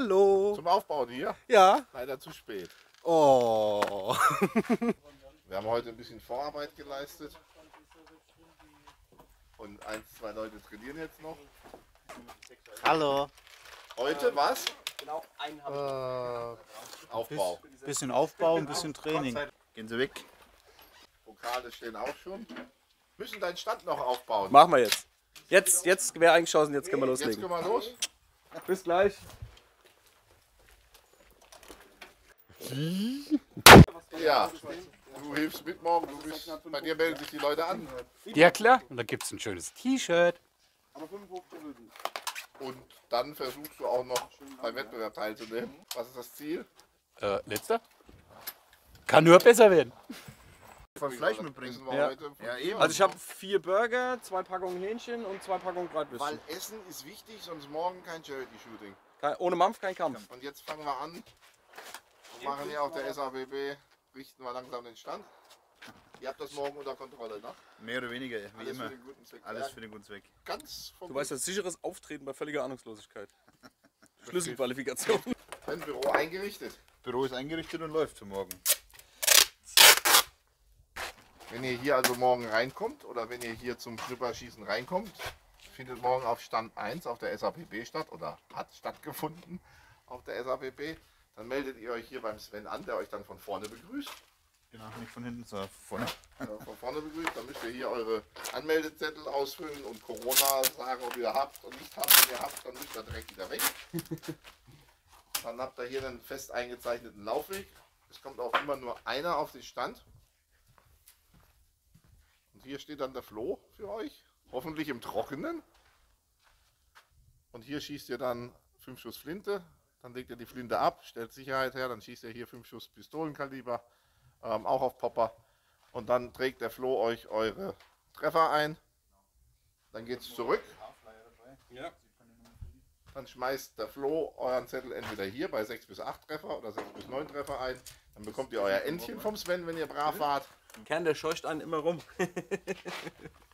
Hallo. Zum Aufbauen hier? Ja. Leider zu spät. Oh. Wir haben heute ein bisschen Vorarbeit geleistet. Und ein, zwei Leute trainieren jetzt noch. Hallo. Heute was? Äh, Aufbau. bisschen Aufbau, ein bisschen Training. Gehen Sie weg. Pokale stehen auch schon. Müssen deinen Stand noch aufbauen. Machen wir jetzt. Jetzt, jetzt wäre eigentlich Chancen, jetzt können wir Jetzt loslegen. können wir los. Bis gleich. Ja. Du hilfst mit morgen. Du bist, bei dir melden sich die Leute an. Ja klar, und da gibt es ein schönes T-Shirt. Und dann versuchst du auch noch beim Wettbewerb teilzunehmen. Was ist das Ziel? Äh, letzter? Kann nur besser werden. Von Fleisch mitbringen. Ja. Ja. Also ich habe vier Burger, zwei Packungen Hähnchen und zwei Packungen Bratwürstchen. Weil Essen ist wichtig, sonst morgen kein Charity-Shooting. Ohne Mampf kein Kampf. Und jetzt fangen wir an. Wir machen hier auf der SABB, richten wir langsam den Stand. Ihr habt das morgen unter Kontrolle, ne? Mehr oder weniger, wie Alles immer. für den guten Zweck. Alles für den guten Zweck. ganz vom Du weißt ja, sicheres Auftreten bei völliger Ahnungslosigkeit. Schlüsselqualifikation. Dein Büro eingerichtet. Büro ist eingerichtet und läuft für morgen. Wenn ihr hier also morgen reinkommt oder wenn ihr hier zum Schnupperschießen reinkommt, findet morgen auf Stand 1 auf der SAPB statt oder hat stattgefunden auf der SAPB. Dann meldet ihr euch hier beim Sven an, der euch dann von vorne begrüßt. Genau, nicht von hinten, sondern vorne. äh, von vorne begrüßt. Dann müsst ihr hier eure Anmeldezettel ausfüllen und Corona sagen, ob ihr habt und nicht habt. Wenn ihr habt, dann müsst ihr direkt wieder weg. Dann habt ihr hier einen fest eingezeichneten Laufweg. Es kommt auch immer nur einer auf den Stand. Und hier steht dann der Floh für euch. Hoffentlich im Trockenen. Und hier schießt ihr dann 5 Schuss Flinte. Dann legt ihr die Flinte ab, stellt Sicherheit her. Dann schießt ihr hier 5 Schuss Pistolenkaliber. Ähm, auch auf Popper. Und dann trägt der Floh euch eure Treffer ein. Dann geht es zurück. Ja. Dann schmeißt der Floh euren Zettel entweder hier bei 6 bis 8 Treffer oder 6 bis 9 Treffer ein. Dann bekommt ihr euer Entchen vom Sven, wenn ihr brav wart. Kern, der scheucht einen immer rum.